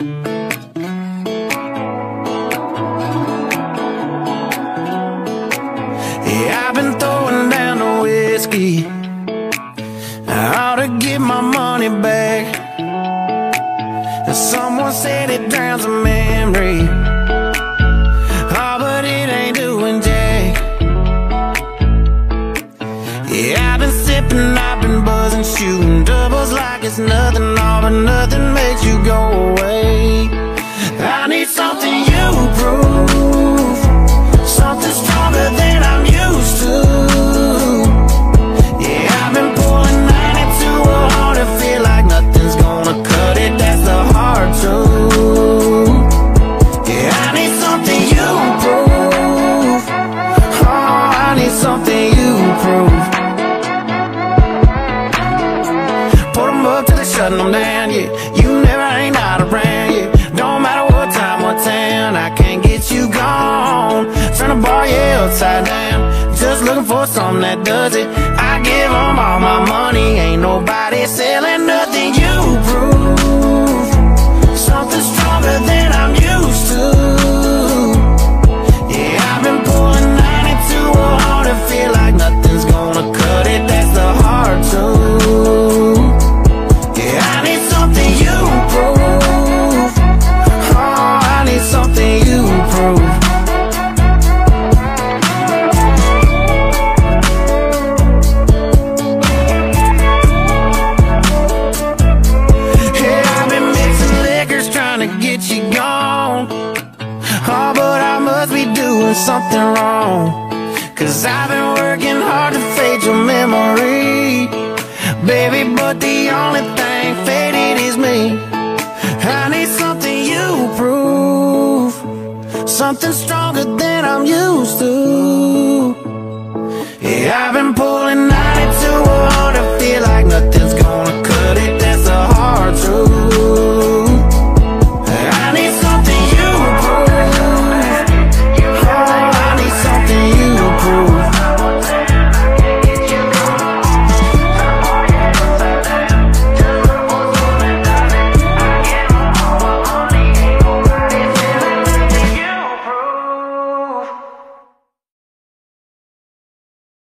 Yeah, I've been throwing down the whiskey. I ought to get my money back. Someone said it drowns a memory. Oh, but it ain't doing jack. Yeah, I've been sipping, I've been buzzing, shooting doubles like it's nothing, all but nothing makes you shutting them down, yeah. You never ain't out around, yeah. Don't matter what time, what town, I can't get you gone. Turn the bar, yeah, upside down. Just looking for something that does it. I give 'em all my money, ain't nobody selling nothing but I must be doing something wrong. Cause I've been working hard to fade your memory. Baby, but the only thing faded is me. I need something you proof. Something stronger than I'm used to. Yeah, I've been pulling